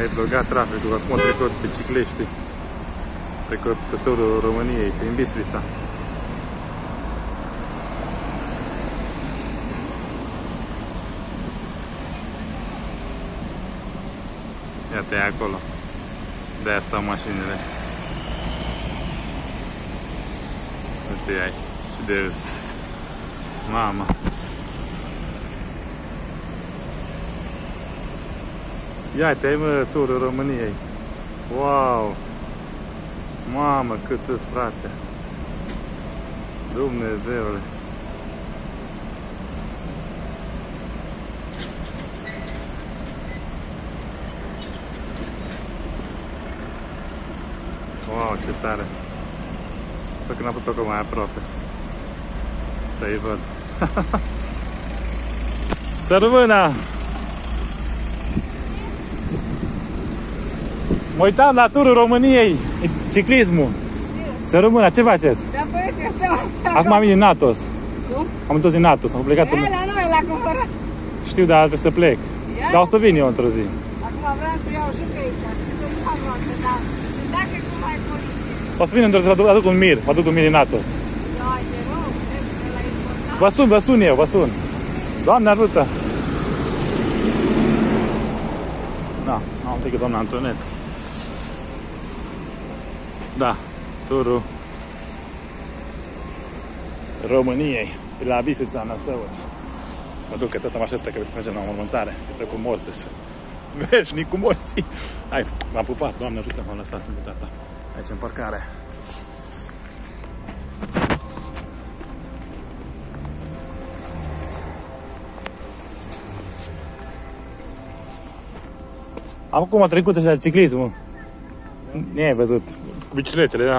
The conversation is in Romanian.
Ai blocat traficul, acum trecut bicicliștii. Trecut turul României prin Bistrița. Iată e acolo. De asta stau mașinile. Uite ai. Și de râs. Mama. Ia te ai mă turul României. Wow! Mamă, cât îți frate! Dumnezeule! Wow, ce tare! Sper că n-am pus acolo mai aproape. Să-i văd. Să rămână! Mă uitam la turul României, ciclismul. Să rămână, ce faceți? Da, băieți, este așa. Acum am venit din Natos. Nu? Am întors din Natos, am plecat E, în... la noi l-a cumpărat. Știu, dar trebuie să plec. Ia? Dar o să vin eu într-o zi. Acum vreau să iau și pe aici. Știi că nu am roate, dar dacă cum ai poliție. O să vin într-o zi, vă aduc, aduc un mir, vă aduc un mir din Natos. Hai, te rog, trebuie să l-ai importat. Vă sun, vă sun eu, vă sun. Doamne ajută! Da, am trecut doamna Antonet. Da, turul României, pe la Bistrița Năsăuri. Mă duc că tot am așteptat că trebuie să mergem la mormântare, că cu morți Veșnic cu morții. Hai, m-am pupat, Doamne ajută, m-am lăsat în tata. Aici în parcare. Acum a trecut așa ciclismul. Nu ai văzut. Cu bicicletele, da.